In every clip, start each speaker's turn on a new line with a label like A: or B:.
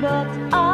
A: but I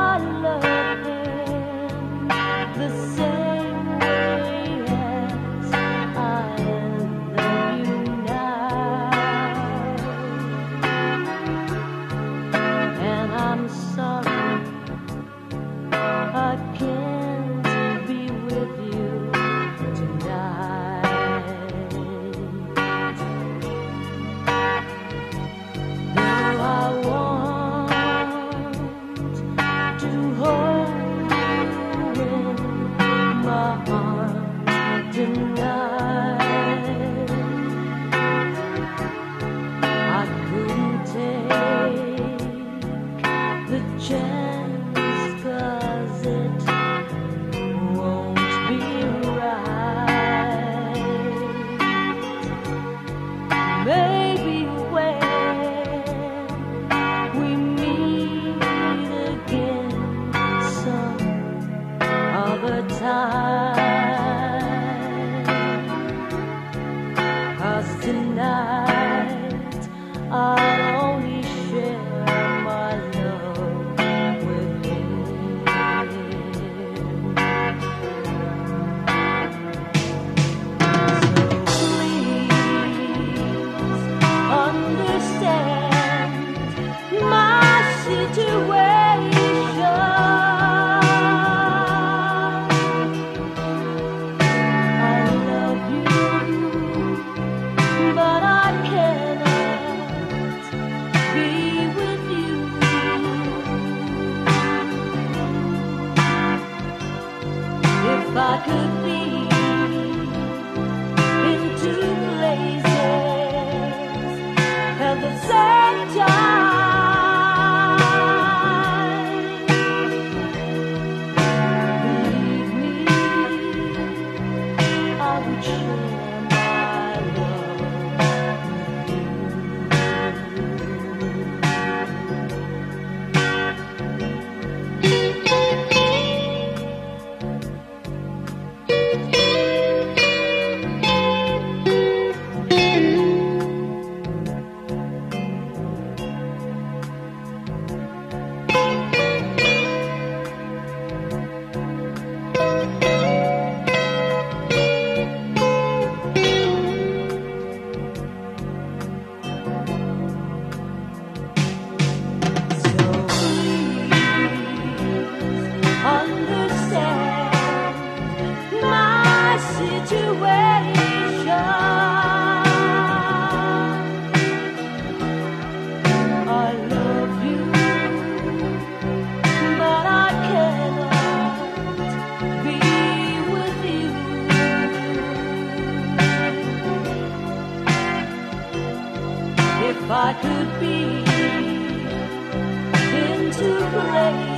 A: If I could be in two